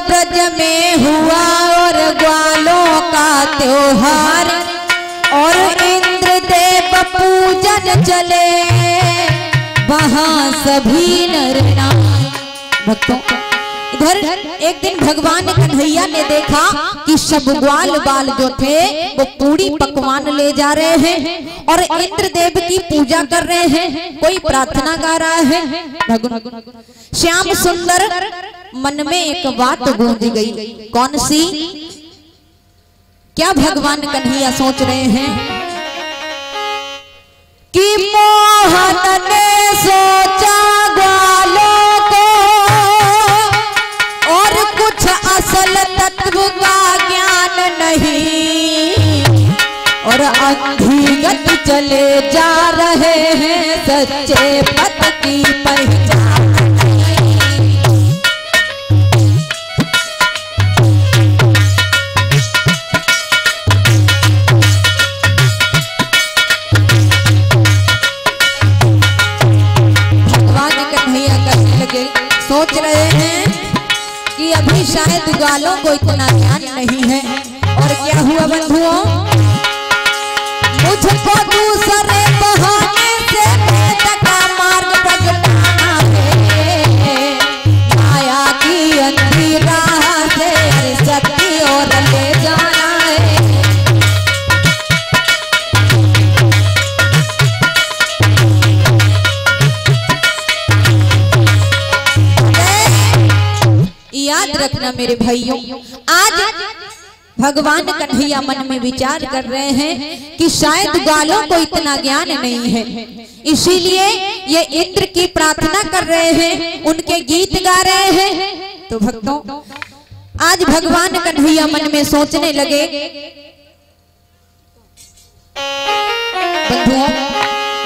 ब्रज में हुआ और ग्वालों का त्योहार, और इंद्र देव पूजन चले। वहाँ सभी नर भक्तों, इधर एक दिन भगवान कन्हैया ने देखा कि सब ग्वाल बाल जो थे, वो पूरी पकवान ले जा रहे हैं, और इंद्र देव की पूजा कर रहे हैं। कोई प्रार्थना गा रहा है? श्याम सुंदर मन में एक बात गूंज गई। कौन सी? क्या भगवान कन्हैया सोच रहे हैं? कि मोहन ने सोचा ग्वालों को और कुछ असल तत्व का ज्ञान नहीं। और अंधीगत चले जा रहे हैं सच्चे पथ की पहचान। ग्वालों को इतना ज्ञान नहीं है। और क्या हुआ बंधुओं? मुझको दूसरे रखना मेरे भाइयों, आज भगवान कन्हैया मन में विचार कर रहे हैं कि शायद ग्वालों को इतना ज्ञान नहीं है। इसीलिए ये इंद्र की प्रार्थना कर रहे हैं, उनके गीत गा रहे हैं। तो भक्तों, आज भगवान कन्हैया मन में सोचने लगे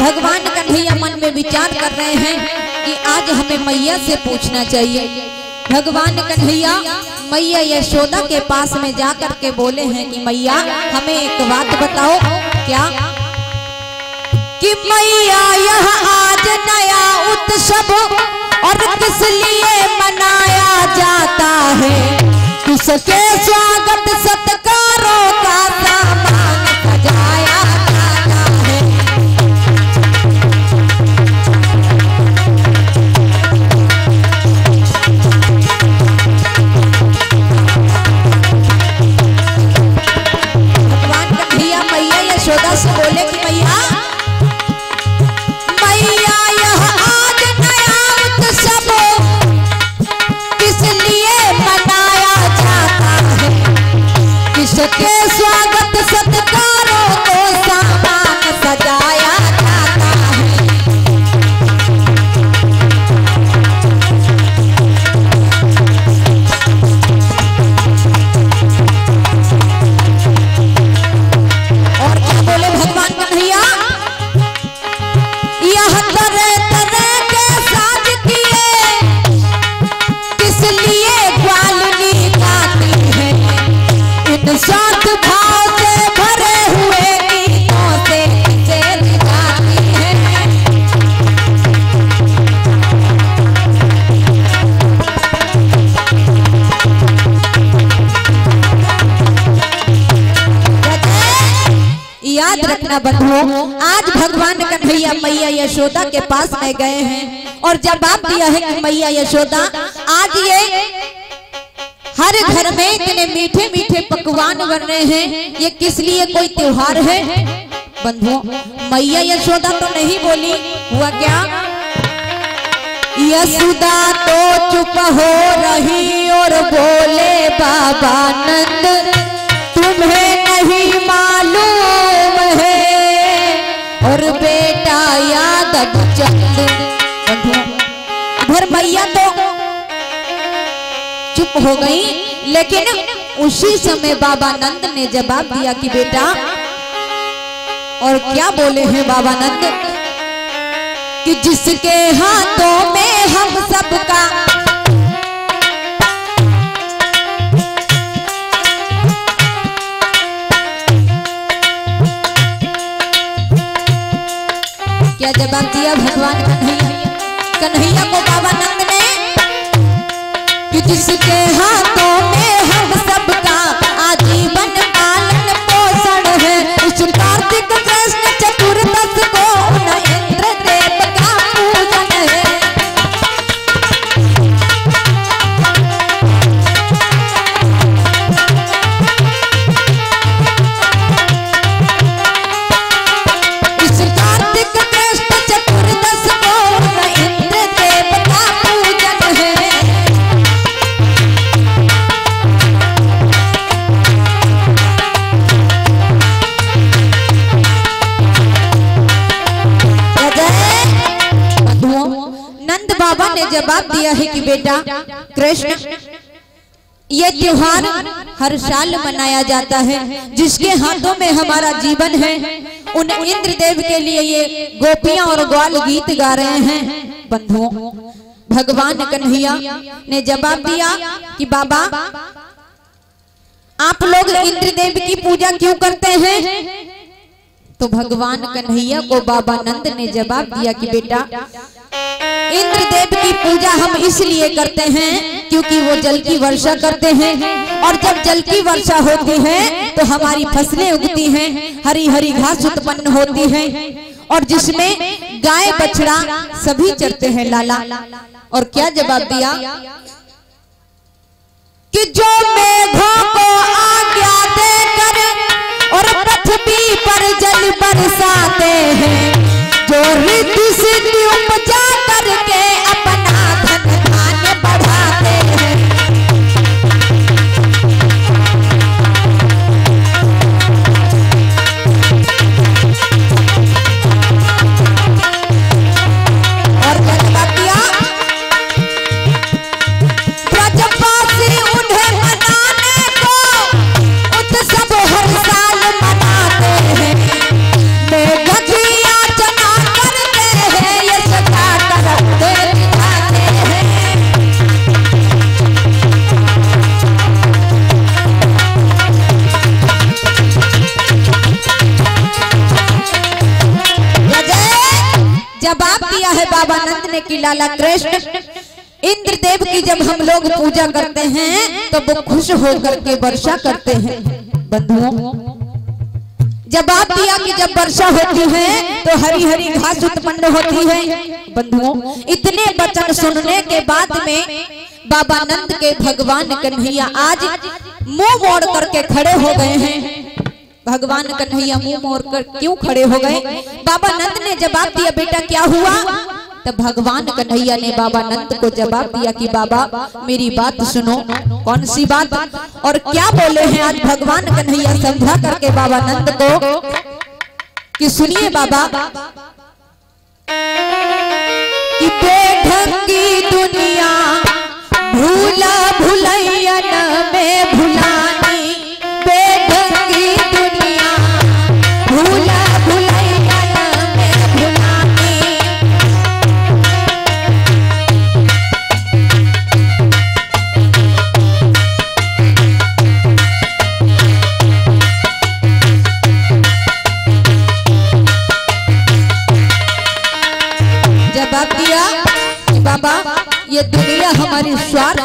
भगवान कन्हैया मन में विचार कर रहे हैं कि आज हमें मैया से पूछना चाहिए भगवान कन्हैया, मैया यशोदा के पास में जा कर के बोले हैं कि मैया, हमें एक बात बताओ, क्या? कि मैया यह आज नया उत्सव और किस लिए मनाया जाता है? किसके स्वागत सत्कारों किसके स्वागत याद रखना बंधुओं आज भगवान कन्हैया मैया यशोदा के पास में गए हैं। और जवाब दिया है कि मैया यशोदा आज ये हर घर में इतने मीठे मीठे पकवान बन रहे हैं। ये किस लिए कोई त्योहार है? बंधुओं मैया यशोदा तो नहीं बोली। हुआ क्या? यशोदा तो चुप हो रही और बोले बाबा। मैया तो चुप हो गई, लेकिन उसी समय बाबा नंद ने जवाब दिया कि बेटा, और क्या बोले हैं बाबा नंद? कि जिसके हाथों में हम सबका क्या जवाब दिया भगवान? कन्हैया को बाबा नंद ने कि जिसके हाथों जवाब दिया है कि बेटा, कृष्ण, ये त्योहार हर साल मनाया जाता है, जिसके हाथों में हमारा जीवन है। उन इंद्र देव के लिए ये गोपियाँ और ग्वाल गीत गा रहे हैं। बंधुओं, भगवान कन्हैया ने जवाब दिया कि बाबा, आप लोग इंद्रदेव की पूजा क्यों करते हैं? तो भगवान कन्हैया को बाबा नंद ने जवाब दिया कि बेटा इंद्र देव की पूजा हम इसलिए करते हैं क्योंकि वो जल की वर्षा करते हैं। और जब जल की वर्षा होती है तो हमारी फ़सलें उगती हैं हरी हरी घास उत्पन्न होती है। और जिसमें गाय, बछड़ा सभी चरते हैं, लाला। और क्या जवाब दिया? कि जो मेघों को आज्ञा देकर और पृथ्वी पर जल बरसाते हैं, जो ऋतु सिद्धि उपजा है बाबा नंद ने की लाला कृष्ण। इंद्र देव की जब हम लोग पूजा करते हैं तो वो खुश होकर के वर्षा करते हैं। बंधुओं जवाब दिया कि जब वर्षा होती है तो हरी हरी घास उत्पन्न होती है। बंधुओं, इतने वचन सुनने के बाद में बाबा नंद के भगवान कन्हैया आज मुँह मोड़ करके खड़े हो गए हैं। भगवान कन्हैया मुँह मोड़ कर क्यों खड़े हो गए? बाबा नंद ने जवाब दिया, बेटा, क्या हुआ? तब भगवान कन्हैया ने बाबा नंद को जवाब दिया कि, बाबा, मेरी बात सुनो, कौन सी बात? और क्या बोले हैं आज भगवान कन्हैया? समझा करके बाबा नंद को कि, सुनिए बाबा, कि बेढंगी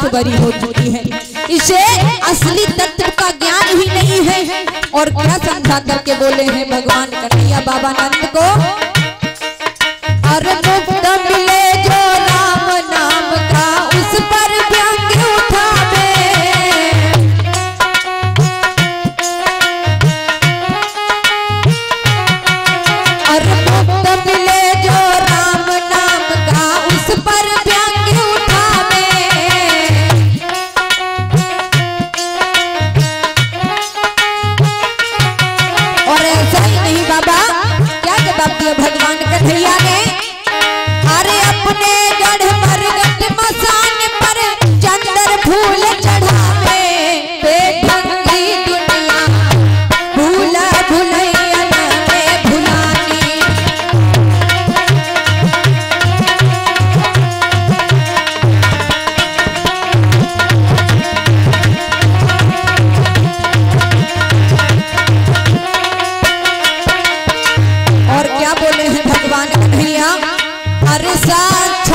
भरी हो चुकी है। इसे असली तत्व का ज्ञान ही नहीं है। और क्या समझा करके बोले हैं भगवान कन्हैया बाबा नंद को? हर साथ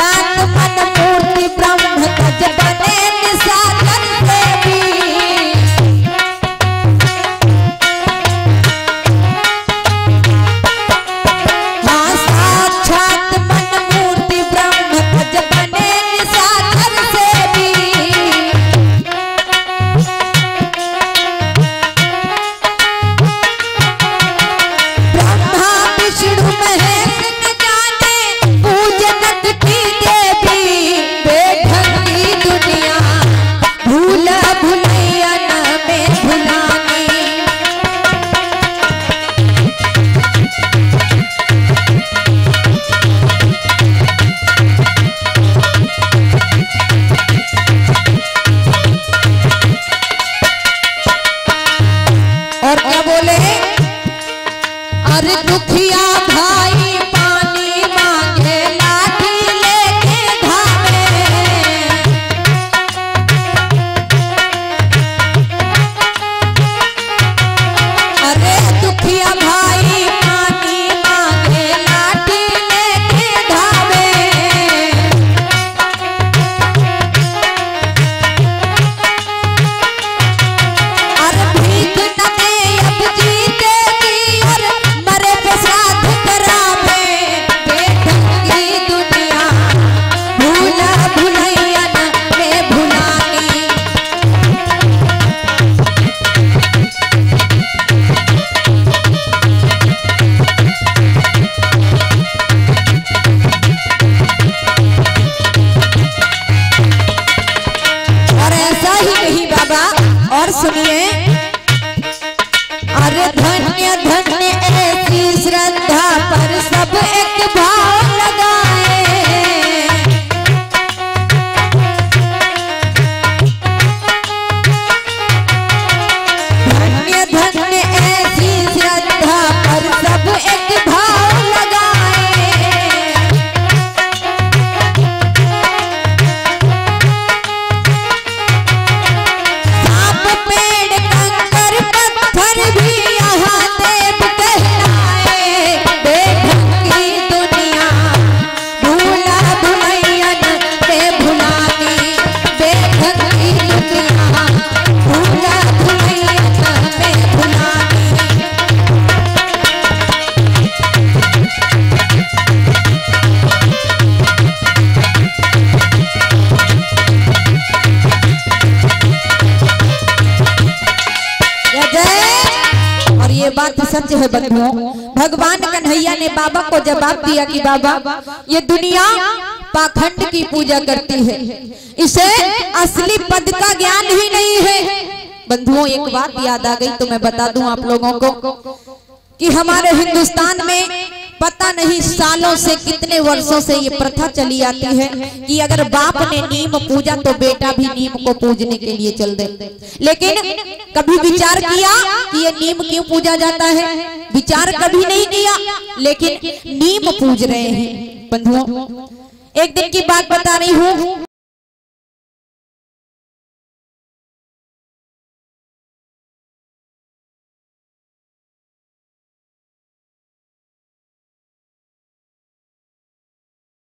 ये बात सच है बंधुओं। भगवान कन्हैया ने बाबा को जवाब दिया कि बाबा, ये दुनिया पाखंड की पूजा करती है। इसे असली पद का ज्ञान ही नहीं है। बंधुओं, एक बात याद आ गई तो मैं बता दूँ आप लोगों को कि हमारे हिंदुस्तान में पता नहीं सालों से कितने वर्षों से ये प्रथा चली आती है कि अगर बाप ने नीम पूजा तो बेटा भी नीम को पूजने के लिए चल दे। लेकिन कभी विचार किया कि ये नीम क्यों पूजा जाता है? विचार कभी नहीं किया। लेकिन नीम पूज रहे हैं। बंधुओं एक दिन की बात बता रही हूँ।